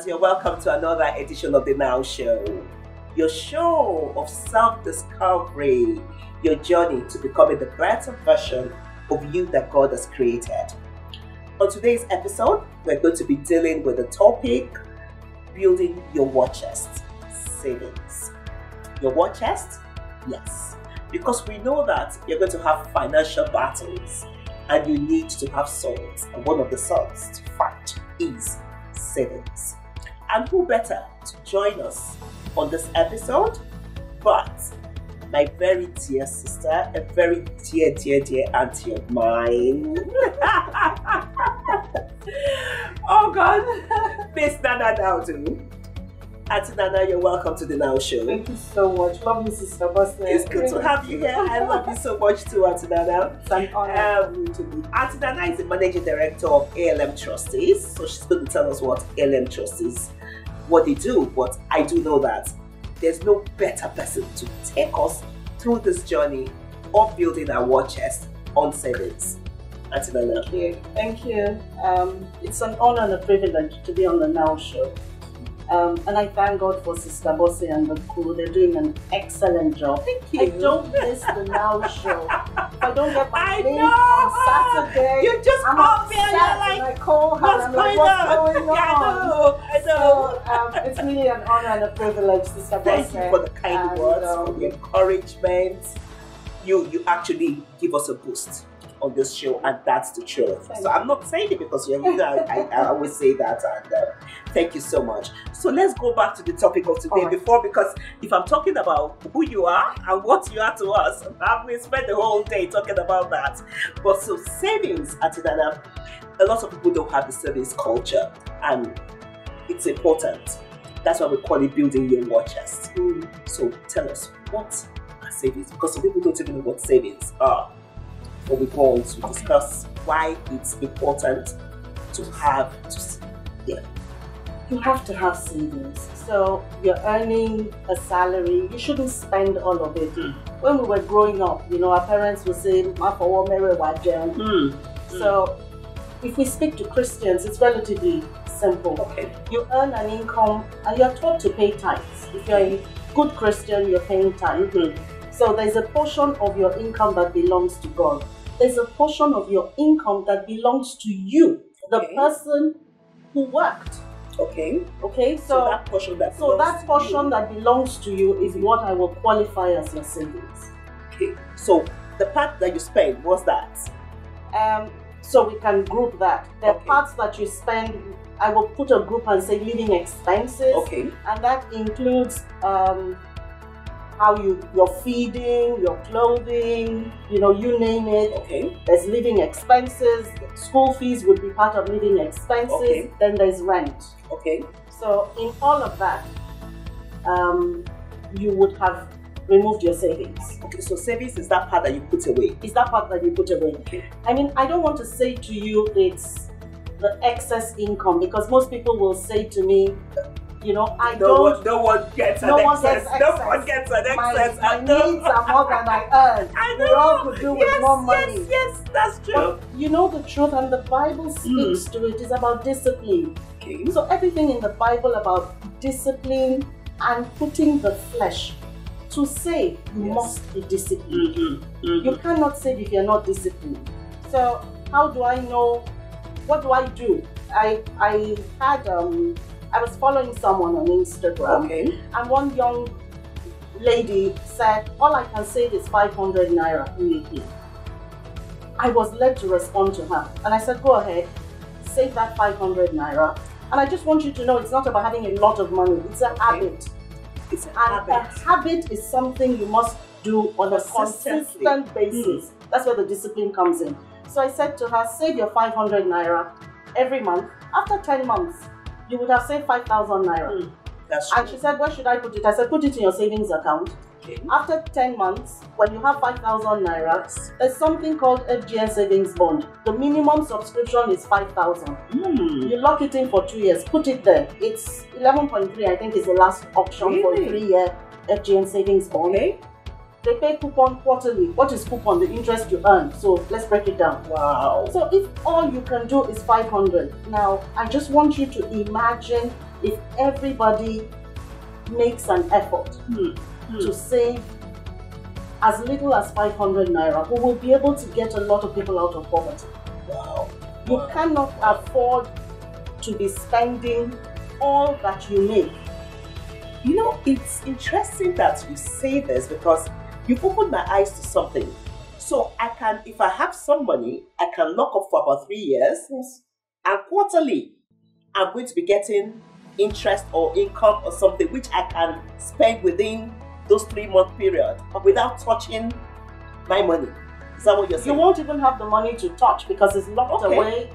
viewers. You're welcome to another edition of the Now Show, your show of self discovery, your journey to becoming the better version of you that God has created. On today's episode, we're going to be dealing with the topic building your war chest savings. Your war chest? Yes. Because we know that you're going to have financial battles and you need to have swords. And one of the swords to fight is savings. And who better to join us on this episode but my very dear sister, a very dear, dear, dear auntie of mine. oh God, Miss Nana Dawodu. Auntie Nana, you're welcome to the Now Show. Thank you so much. Love you, Sister. It's good to have you here. I love you so much too, Auntie Nana. It's an honor Um, to be. Auntie Nana is the managing director of ALM Trustees, so she's going to tell us what ALM Trustees, what they do. But I do know that there's no better person to take us through this journey of building our war chest on savings. Thank you. Thank you. Um, it's an honor and a privilege to be on the Now Show. Um, and I thank God for Sister Bose and the crew. They're doing an excellent job. Thank you. I don't miss the Now Show. If I don't get my I link know. on Saturday, You just I'm called me and you're and like, I call her what's and I'm like, going what's on? going on? Yeah, I know. I know. So um, it's really an honor and a privilege, Sister Thank Bose. you for the kind And, words, um, for the encouragement. You you actually give us a boost on this show, and that's the truth. Thank so I'm not saying it because you're here. I, I, I always say that, and uh, thank you so much. So let's go back to the topic of today Alright. before, because if I'm talking about who you are and what you are to us, I will spend the whole day talking about that. But so savings, Auntie Nana, a lot of people don't have the savings culture, and it's important. That's why we call it building your war chest. mm, So tell us what are savings? Because some people don't even know what savings are. We go on to discuss why it's important to have to s- you have to have savings. So you're earning a salary, you shouldn't spend all of it. Mm. When we were growing up, you know, our parents would say, "Ma fọwọ́ mẹ́wẹ̀ẹ̀wá jẹun." Hmm. So if we speak to Christians, it's relatively simple. Okay. You earn an income and you're taught to pay tithes. If you're a good Christian, you're paying tithes. Mhm. So there's a portion of your income that belongs to God. There's a portion of your income that belongs to you, the Okay. person who worked. Okay. Okay, So, so that portion that so belongs that to portion you. that belongs to you is what I will qualify as your savings. Okay. So the part that you spend, what's that? Um, so we can group that. The Okay. parts that you spend, I will put a group and say living expenses, Okay. and that includes um, how you your feeding, your clothing, you know, you name it. Okay. There's living expenses. School fees would be part of living expenses. Okay. Then there's rent. Okay. So in all of that, um, you would have removed your savings. Okay. So savings is that part that you put away. Is that part that you put away? Okay. I mean, I don't want to say to you it's the excess income because most people will say to me, you know, I no don't. one, no one gets No an one excess. gets No excess. one gets an my, excess. my I know. needs are more than I earn. I We know. all could do with more money. Yes, yes, that's true. But you know the truth, and the Bible speaks Mm. to it. it. Is about discipline. Okay. So everything in the Bible about discipline and putting the flesh to save, you Yes. must be disciplined. Mm-hmm. You cannot save if you're not disciplined. So how do I know? What do I do? I I had um I was following someone on Instagram Okay. and one young lady said, All I can save is 500 naira immediately. I was led to respond to her and I said, Go ahead, save that 500 naira. And I just want you to know it's not about having a lot of money, it's a habit. It's a And habit. a habit is something you must do on a consistent basis. Hmm. That's where the discipline comes in. So I said to her, Save your 500 naira every month. After 10 months, you would have saved 5,000 naira. Mm. That's true. And she said, Where should I put it? I said, Put it in your savings account. Okay. After 10 months, when you have 5,000 naira, there's something called FGN Savings Bond. The minimum subscription is 5,000. Mm. You lock it in for two years, put it there. It's 11.3, I think, is the last option for Really? three year FGN Savings Bond. Okay. They pay coupon quarterly. What is coupon? The interest you earn. So let's break it down. Wow. So if all you can do is 500, now I just want you to imagine if everybody makes an effort Hmm. to save as little as 500 naira, we will be able to get a lot of people out of poverty. Wow. You cannot afford to be spending all that you make. You know, it's interesting that you say this because you've opened my eyes to something. So I can, if I have some money, I can lock up for about three years, and quarterly, I'm going to be getting interest or income or something which I can spend within those three month period without touching my money. Is that what you're saying? You won't even have the money to touch because it's locked Okay. away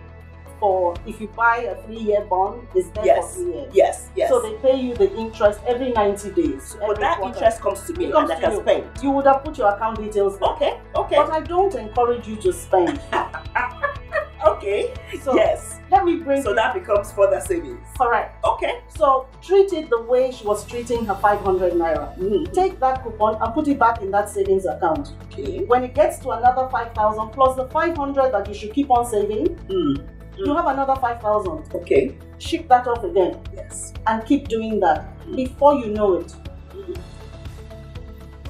for if you buy a three year bond, it's there Yes. for three years. Yes, yes. So they pay you the interest every 90 days. but that quarter. interest comes to me comes and I can you. spend. You would have put your account details there. Okay, okay, But I don't encourage you to spend. okay. So yes. let me bring So that becomes further savings. correct. Okay. So treat it the way she was treating her 500 naira. Mhm. Take that coupon and put it back in that savings account. Okay. When it gets to another 5,000 plus the 500 that you should keep on saving, Mm. You have another 5,000. Okay. Ship that off again Yes. and keep doing that. Before you know it, mm-hmm.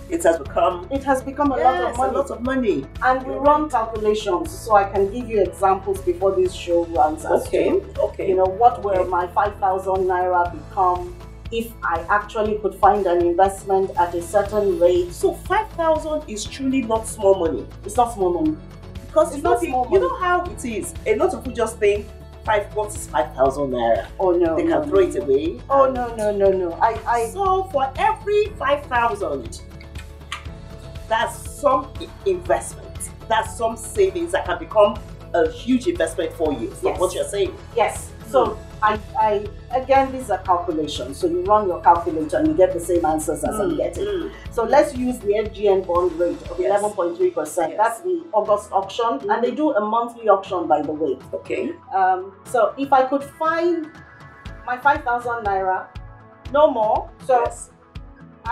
It has become it has become a lot of money. a lot of money. and we run calculations so I can give you examples before this show runs. Okay. to, Okay. You know, what will my 5,000 naira become if I actually could find an investment at a certain rate? so five thousand is truly not small money It's not small money. Because It's you not small you know how it is. A lot of people just think five. What is five thousand naira? Oh no. They no, can throw no. it away. Oh no no no no! I I So for every five thousand, that's some investment. That's some savings that can become a huge investment for you. Yes. what you're saying. yes. So I I again these are calculations. So you run your calculator and you get the same answers as I'm Mm, getting. mm. So let's use the FGN bond rate of Yes. 11.3%. Yes. That's the August auction, Mhm. and they do a monthly auction, by the way. Okay. Um, so if I could find my 5,000 naira, no more. So yes.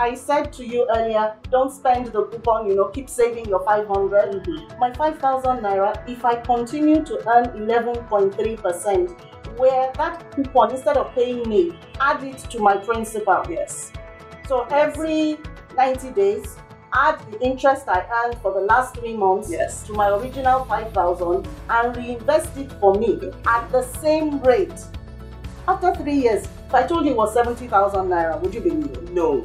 I said to you earlier, don't spend the coupon, you know, keep saving your 500. Mhm. My 5,000 naira, if I continue to earn 11.3%, where that coupon, instead of paying me, add it to my principal. Yes. So Yes. every 90 days, add the interest I earned for the last three months Yes. to my original 5,000 and reinvest it for me at the same rate. After three years, if I told you it was 70,000 naira, would you believe it? No.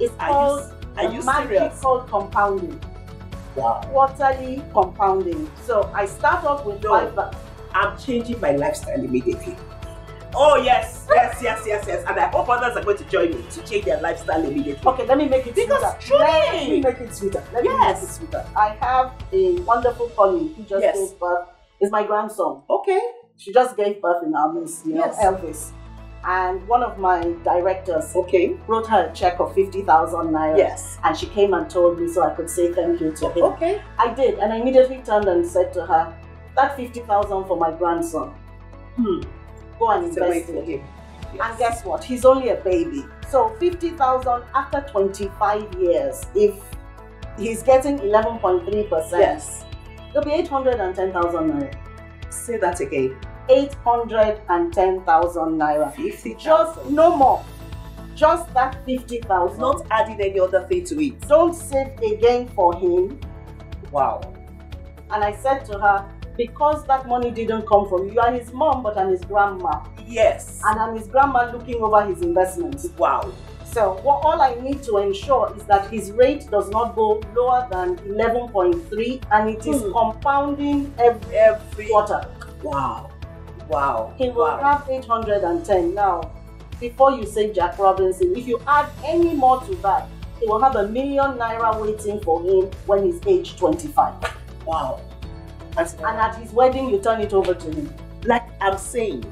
It's Are called s- are you magic serious? called compounding, Wow. quarterly compounding. So I start off with No. five. I'm changing my lifestyle immediately. Oh yes, yes, yes, yes, yes. And I hope others are going to join me to change their lifestyle immediately. Okay, let me make it Because sweeter. truly- Let me make it sweeter. Let me make Yes. it sweeter. I have a wonderful colleague who just Yes. gave birth. Is my grandson. Okay. She just gave birth in our midst, you know, Yes. Elvis. And one of my directors Okay. wrote her a check of 50,000 naira. Yes. And she came and told me so I could say thank you to him. Okay. I did, and I immediately turned and said to her, That 50,000 for my grandson, Hmm. go and invest for it. him. And guess what? He's only a baby. So 50,000 after 25 years, if he's getting 11.3%, Yes. it'll be 810,000 naira. Say that again. 810,000 naira. Fifty. Just no more. Just that 50,000. not adding any other thing to it. Don't save again for him. Wow. And I said to her, because that money didn't come from you, you are his mom, but I'm his grandma. Yes. And I'm his grandma looking over his investments. Wow. So what all I need to ensure is that his rate does not go lower than 11.3 and it is Hmm. compounding every Every. quarter. Wow. Wow. He will wow. have 810. Now, before you say Jack Robinson, if you add any more to that, he will have a million naira waiting for him when he's age 25. Wow. And at his wedding, you turn it over to him. like I'm saying,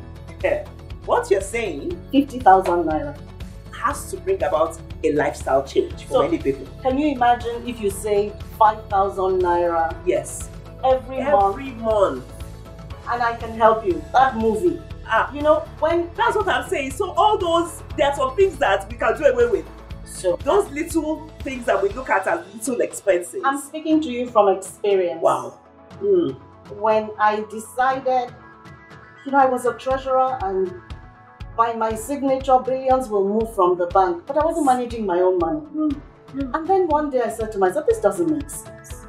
what you're saying 50,000 naira. has to bring about a lifestyle change for So- many people. Can you imagine if you saved 5,000 naira Yes. every month Every month. and I can help you? That movie. Ah, You know, when that's what I'm saying. So all those there are some things that we can do away with. So Those little things that we look at as little expenses. I'm speaking to you from experience. wow. Mm. When I decided, you know, I was a treasurer and by my signature, billions will move from the bank, but I wasn't managing my own money. Mm. And then one day I said to myself, this doesn't make sense.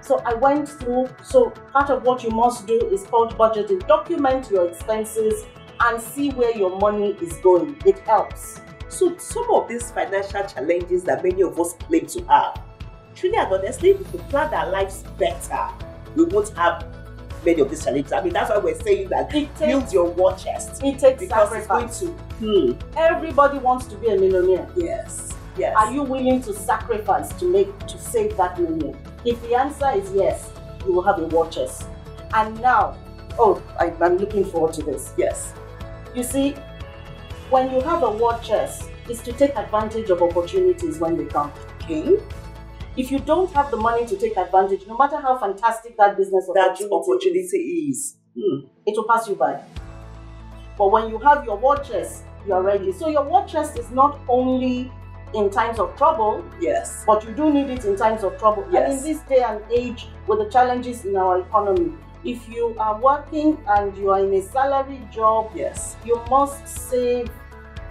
So I went through, so part of what you must do is called budgeting. Document your expenses and see where your money is going. It helps. So some of these financial challenges that many of us claim to have, truly and honestly, if we plan our lives better, we won't have many of these challenges. I mean, that's why we're saying that It build takes, your war chest it takes because it's going to. Hmm. Everybody wants to be a millionaire. Yes. Yes. Are you willing to sacrifice to make to save that million? If the answer is yes, you will have a war chest. And now, oh, I, I'm looking forward to this. Yes. You see, when you have a war chest, is to take advantage of opportunities when they come. Okay. If you don't have the money to take advantage, no matter how fantastic that business That opportunity, opportunity is. Hmm. it will pass you by. But when you have your war chest, you are ready. So your war chest is not only in times of trouble, Yes. but you do need it in times of trouble. And in this day and age, with the challenges in our economy, if you are working and you are in a salary job, Yes. you must save,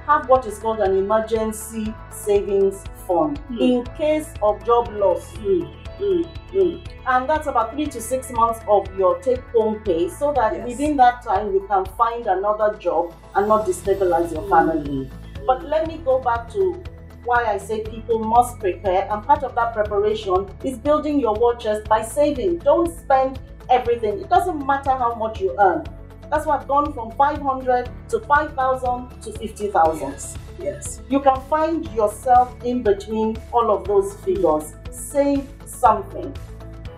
have what is called an emergency savings fund Hmm. in case of job loss. Hmm. Hmm. And that's about three to six months of your take home pay so that Yes. within that time you can find another job and not destabilize your family. Hmm. But let me go back to why I say people must prepare, and part of that preparation is building your war chest by saving. Don't spend everything. It doesn't matter how much you earn. That's why I've gone from 500 to 5,000 to 50,000. Yes. Yes. You can find yourself in between all of those figures. Save something.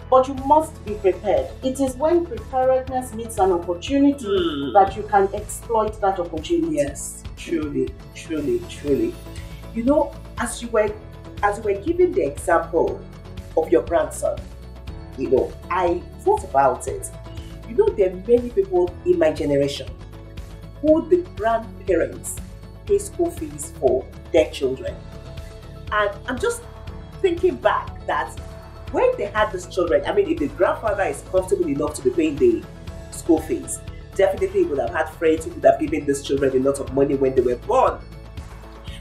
But you must be prepared. It is when preparedness meets an opportunity Hmm. that you can exploit that opportunity. Yes, truly, truly, truly. You know, as you were as you were giving the example of your grandson, you know, I thought about it. You know, there are many people in my generation who the grandparents pay school fees for their children. And I'm just thinking back that when they had these children, I mean, if the grandfather is comfortable enough to be paying the school fees, definitely would have had friends who would have given these children a lot of money when they were born.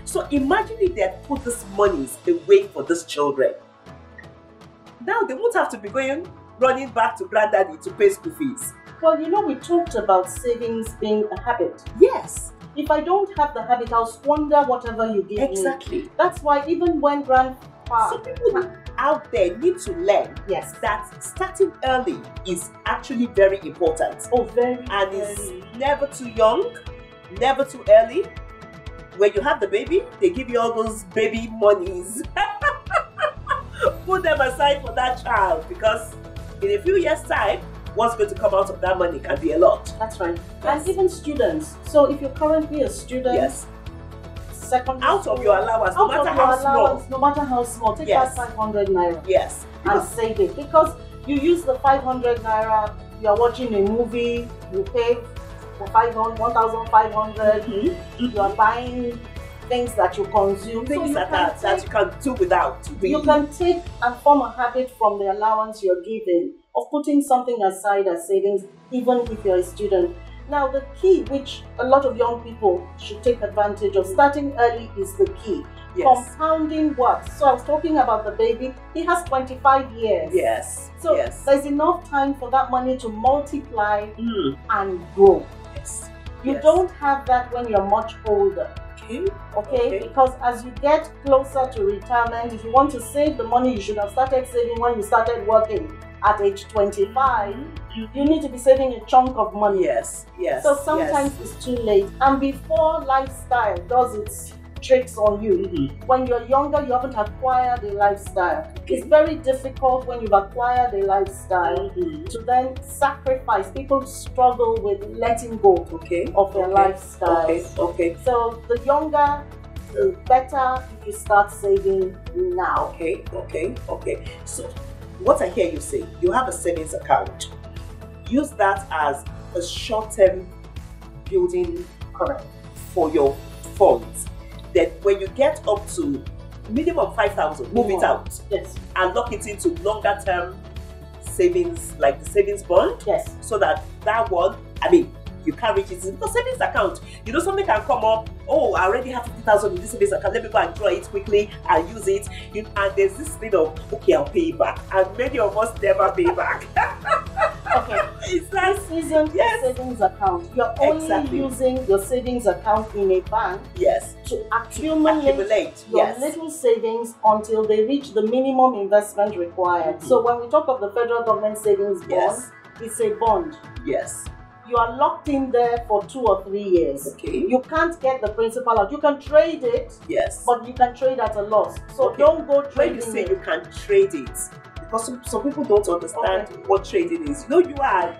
So imagine if they had put these monies away for these children. Now they won't have to be going running back to granddaddy to pay school fees. Well, you know, we talked about savings being a habit. Yes, If I don't have the habit, I'll squander whatever you give me. exactly. That's why even when grandpa, So people out there need to learn yes, that starting early is actually very important. oh, very, and it's never too young, never too early. When you have the baby, they give you all those baby monies. Put them aside for that child because in a few years' time, what's going to come out of that money can be a lot. That's right. Yes. And even students. So if you're currently a student, Yes, secondary out of your allowance, no matter of your how small. allowance, no matter how small, take Yes. that 500 naira Yes, and save it because you use the 500 naira. You are watching a movie. You pay for 500, 1,500. Mhm. You are buying things that you consume. So things you like can that that you can do without. you can take and form a habit from the allowance you're given of putting something aside as savings, even if you're a student. Now, the key, which a lot of young people should take advantage of, starting early is the key. Yes, Compounding works. So, I was talking about the baby, he has 25 years. yes, So, yes. there's enough time for that money to multiply Mm, and grow. yes. You Yes. don't have that when you're much older. Okay. okay? Okay. Because as you get closer to retirement, if you want to save the money you should have started saving when you started working at age 25, mm-hmm. you need to be saving a chunk of money. Yes, yes. So sometimes it's too late. And before lifestyle does its tricks on you. Mhm. when you're younger, you haven't acquired a lifestyle. It's very difficult when you've acquired a lifestyle Mhm. to then sacrifice. People struggle with letting go Okay. of their okay. lifestyle. Okay. Okay. So the younger, the better if you start saving now. Okay, okay, okay. So, what I hear you say, you have a savings account. Use that as a short term building Correct. for your funds. Then when you get up to minimum 5,000, move it out Yes. and lock it into longer term savings, like the savings bond, Yes. so that that one, I mean, you can't reach it because savings account. You know, something can come up. Oh, I already have fifty thousand in this savings account. Let me go and draw it quickly and use it. You, and there's this thing of okay, I'll pay back, and many of us never pay back. Okay. This isn't Yes. a savings account. You're only Exactly. using your savings account in a bank yes, to accumulate, accumulate. your Yes, little savings until they reach the minimum investment required. Mhm. So when we talk of the federal government savings bond, yes, it's a bond. yes. You are locked in there for two or three years. Okay. You can't get the principal out. You can trade it, Yes. but you can trade at a loss. So Okay. don't go when trading you say it. you can trade it, because some, some people don't understand what trading is. You know, you are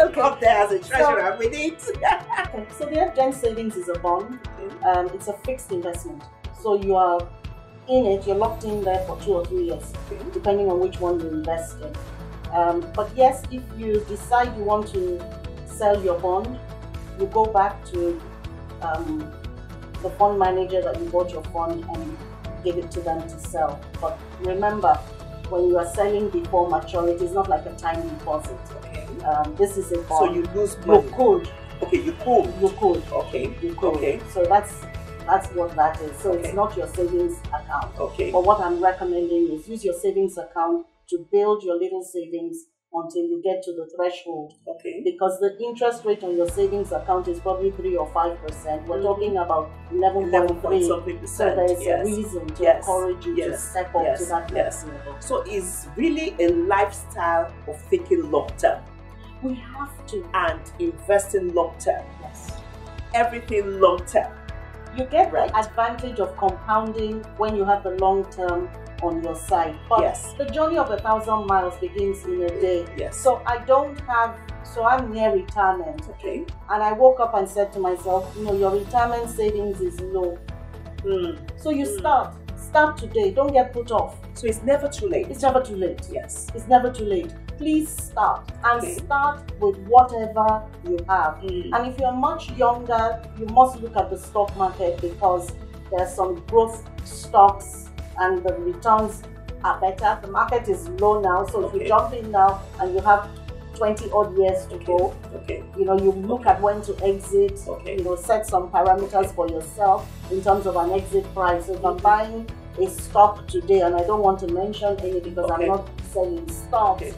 Okay. up there as a treasurer with it. Okay, so the FGN savings is a bond. Um, it's a fixed investment. So you are in it, you're locked in there for two or three years, depending on which one you invest in. Um, but yes, if you decide you want to sell your bond, you go back to um, the fund manager that you bought your fund and give it to them to sell. But remember, when you are selling before maturity, it's not like a time deposit. Okay. Um, this is a bond. So you lose you money. could, Okay, you could. you could. Okay. You could. Okay. So that's that's what that is. So Okay. it's not your savings account. Okay. But what I'm recommending is use your savings account to build your little savings until you get to the threshold. Okay. Because the interest rate on your savings account is probably three or five percent. We're Mhm. talking about eleven point something percent. So there's yes. a reason to Yes. encourage you to step up Yes. to that Yes. level. So it's really a lifestyle of thinking long term We have to. and investing long term. Yes. Everything long term. You get Right. the advantage of compounding when you have the long term on your side. But Yes. the journey of a thousand miles begins in a day. Yes. So I don't have, so I'm near retirement. okay. And I woke up and said to myself, you know, your retirement savings is low. Hmm. So you Mm. start. Start today. Don't get put off. So it's never too late. It's never too late. yes. It's never too late. Please start and Okay. start with whatever you have. Hmm. And if you're much younger, you must look at the stock market because there are some growth stocks and the returns are better. The market is low now, so if you jump in now and you have 20 odd years to go, Okay. you know, you look at when to exit, Okay. you know, set some parameters for yourself in terms of an exit price. So if I'm Mhm. buying a stock today, and I don't want to mention any because Okay. I'm not selling stocks, Okay.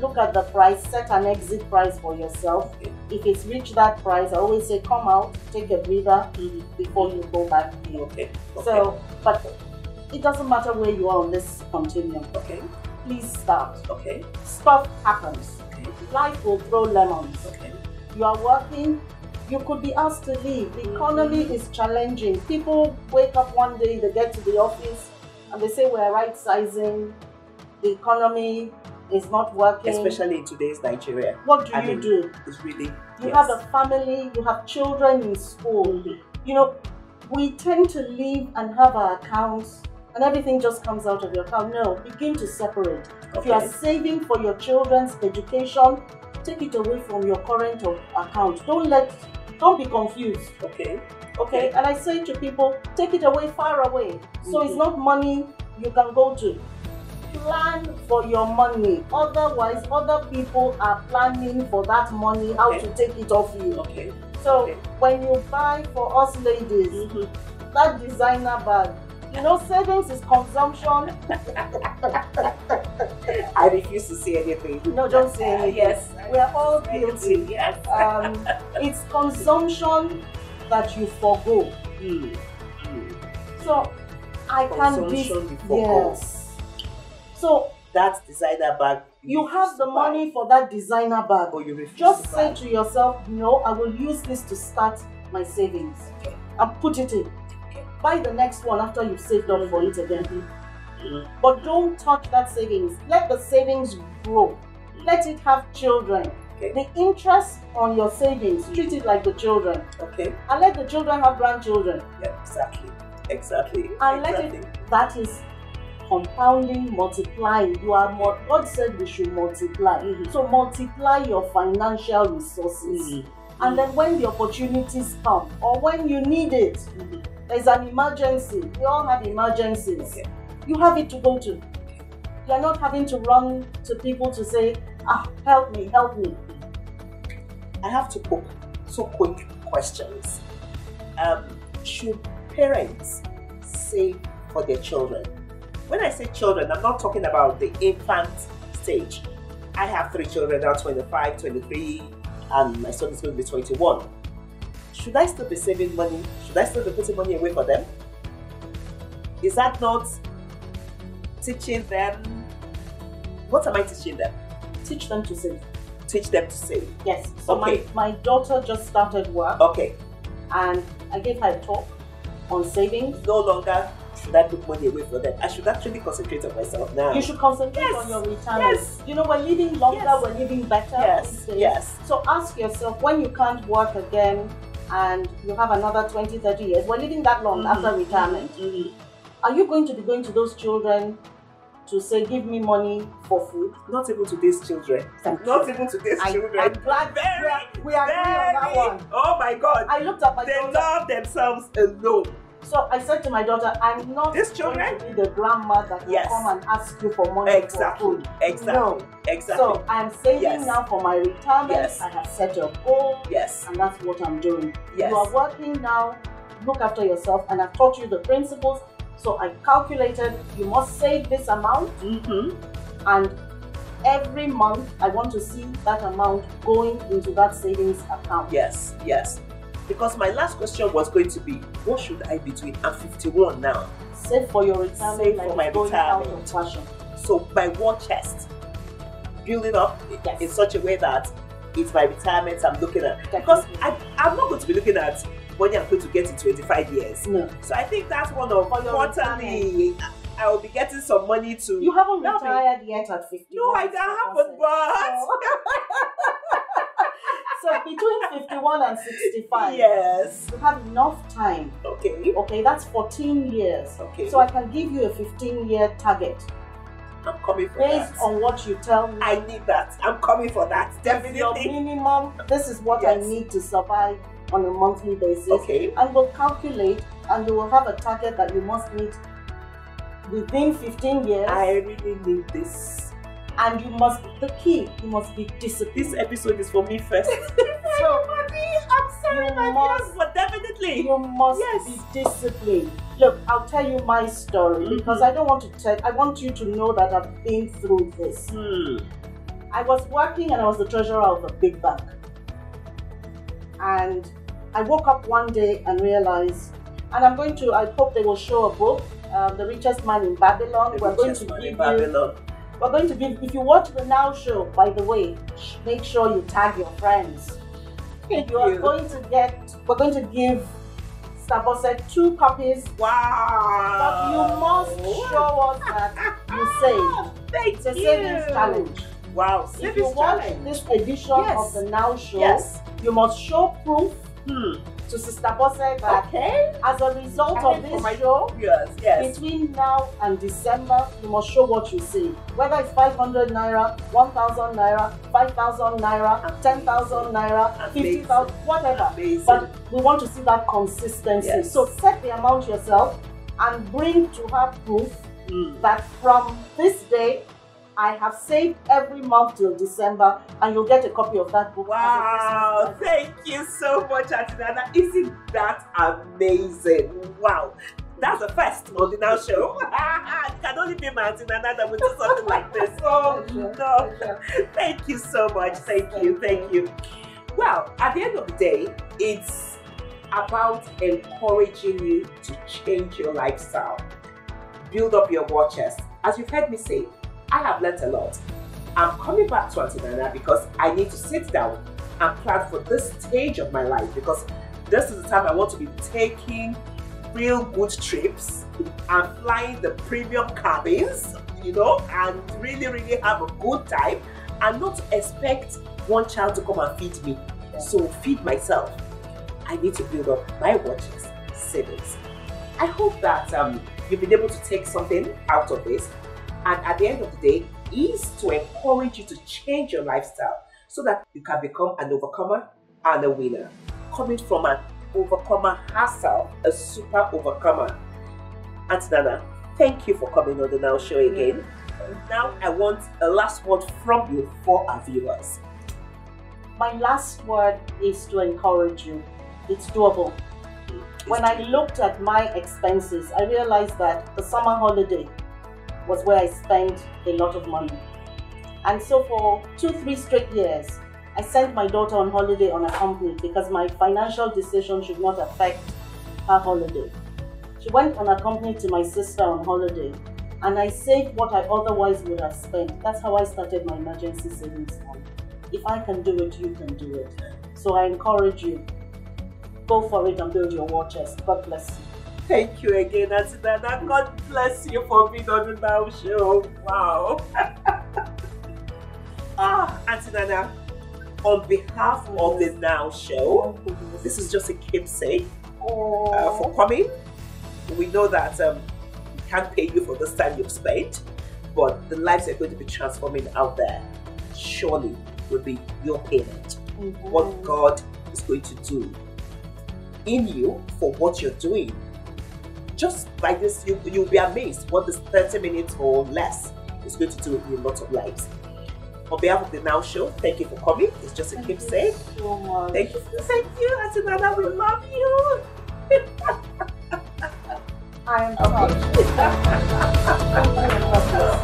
look at the price, set an exit price for yourself. Okay. If it's reached that price, I always say come out, take a breather before you go back in. Okay. Okay. So, but it doesn't matter where you are on this continuum. Okay. Please start. Okay. Stuff happens. Okay. Life will throw lemons. Okay. You are working, you could be asked to leave. The economy mm-hmm. is challenging. People wake up one day, they get to the office, and they say we're right sizing. The economy is not working. Especially in today's Nigeria, what do I you mean, do? it's really. You yes. have a family, you have children in school. Mm-hmm. You know, we tend to leave and have our accounts and everything just comes out of your account. No, begin to separate. If you are saving for your children's education, take it away from your current account. Don't let don't be confused. Okay. Okay? And I say to people, take it away far away. So it's Mhm. not money you can go to. Plan for your money. Otherwise, other people are planning for that money, how Okay. to take it off you. Okay. So Okay. when you buy for us ladies Mhm. that designer bag, you know savings is consumption. I refuse to say anything. No, don't say anything. Yes. We are all guilty. Yes. Um, it's consumption that you forego. Hmm. Hmm. So I can be yes. So That designer bag. you have the buy, money for that designer bag. Or you refuse Just to say buy. to yourself, no, I will use this to start my savings Okay. and put it in. Buy the next one after you've saved up for it again. But don't touch that savings. Let the savings grow. Let it have children. Okay. The interest on your savings, treat it like the children. Okay. And let the children have grandchildren. Yeah. Exactly. Exactly. And let it, that is compounding, multiplying. You are more, God said we should multiply. Mhm. So multiply your financial resources. Mhm. And then when the opportunities come or when you need it, Mhm. There's an emergency. We all have emergencies. Okay. You have it to go to. You're not having to run to people to say, ah, help me, help me. I have to put two quick questions. Um, should parents save for their children? When I say children, I'm not talking about the infant stage. I have three children now 25, 23, and my son is going to be 21. Should I still be saving money? Should I still be putting money away for them? Is that not teaching them? What am I teaching them? Teach them to save. Teach them to save. Yes. So Okay. my, my daughter just started work Okay, and I gave her a talk on savings. no longer should I put money away for them. I should actually concentrate on myself now. You should concentrate Yes. on your retirement. Yes. You know, we're living longer, Yes. we're living better. Yes, yes. So ask yourself when you can't work again and you have another 20, 30 years, we're living that long Mhm, after retirement. mhm. Are you going to be going to those children to say, give me money for food? Not even to these children. Thank Not you. even to these I, children. I'm glad Very, we, are, we agree on that one. Oh my God. I looked at my they daughter. love themselves alone. So I said to my daughter, I'm not These going children? to be the grandma that will Yes. come and ask you for money Exactly. for food. Exactly. No. Exactly. So I'm saving Yes. now for my retirement. Yes. I have set a goal, yes. and that's what I'm doing. Yes. You are working now. Look after yourself, and I've taught you the principles. So I calculated you must save this amount, Mm-hmm. and every month I want to see that amount going into that savings account. Yes. Yes. Because my last question was going to be, what should I be doing? I'm 51 now. Save for your retirement, Save like for my it's going out of retirement. fashion. So my war chest, building up Yes. in such a way that it's my retirement I'm looking at. Because I, I'm not going to be looking at money I'm going to get in 25 years. No, So I think that's one of quarterly. I will be getting some money to. you haven't retired yet at 50. no, I, I haven't, but. Oh. So between 51 and 65, yes. you have enough time. Okay. Okay, that's 14 years. Okay. So I can give you a 15 year target I'm coming for based that. on what you tell me. I need that. I'm coming for that. Definitely. Your minimum, this is what I need to survive on a monthly basis. Okay. And we'll calculate and you will have a target that you must meet within 15 years. I really need this. And you must, the key, you must be disciplined. This episode is for me first. So, I'm sorry, my must- but definitely. you must Yes. be disciplined. Look, I'll tell you my story Mhm. because I don't want to tell, I want you to know that I've been through this. Hmm. I was working and I was the treasurer of a big bank. And I woke up one day and realized, and I'm going to, I hope they will show a book, uh, The Richest Man in Babylon. The we're going richest to man give in you, Babylon. We're going to give, if you watch the Now show, by the way, make sure you tag your friends. Thank You are you. going to get, we're going to give Starbucks two copies, Wow. but you must show us that you saved. Thank It's a savings challenge. Wow. If you watch challenge. this edition Yes. of the Now Show, Yes. you must show proof Hmm. To Sister Bose that Okay. as a result of this my show, Yes. Yes. between now and December, you must show what you see. Whether it's 500 naira, 1000 naira, 5000 naira, 10,000 naira, 50,000, whatever. Amazing. But we want to see that consistency. Yes. So set the amount yourself and bring to her proof Hmm. that from this day, I have saved every month till December, and you'll get a copy of that book. Wow, thank you so much, Auntie Nana. Isn't that amazing? Wow. That's the first on the Now Show. it can only be my Auntie Nana that will do something like this. Oh, no. Thank you so much. Thank you. Thank you. Well, at the end of the day, it's about encouraging you to change your lifestyle, build up your war chest. As you've heard me say, I have learnt a lot. I'm coming back to Auntie because I need to sit down and plan for this stage of my life because this is the time I want to be taking real good trips and flying the premium cabins, you know, and really, really have a good time and not expect one child to come and feed me. So feed myself. I need to build up my war chest, savings. I hope that um, you've been able to take something out of this, and at the end of the day, is to encourage you to change your lifestyle so that you can become an overcomer and a winner. Coming from an overcomer herself, a super overcomer. Auntie Nana, thank you for coming on the Now Show again. Now I want a last word from you for our viewers. My last word is to encourage you. It's doable. When I looked at my expenses, I realized that the summer holiday was where I spent a lot of money. And so for two, three straight years, I sent my daughter on holiday company because my financial decision should not affect her holiday. She went company to my sister on holiday and I saved what I otherwise would have spent. That's how I started my emergency savings fund. If I can do it, you can do it. So I encourage you, go for it and build your war chest. God bless you. Thank you again, Auntie Nana. God bless you for being on the Now Show. Wow. ah, Auntie Nana, on behalf of the Now Show, this is just a keepsake uh, for coming. We know that um, we can't pay you for this time you've spent, but the lives are going to be transforming out there. Surely will be your payment. Mhm. What God is going to do in you for what you're doing. Just by this, you, you'll be amazed what this 30 minutes or less is going to do in a lot of lives. On behalf of the Now Show, thank you for coming. It's just a Thank keepsake. you so. Thank you. Thank you, Auntie Nana. We love you. I am Okay. touched.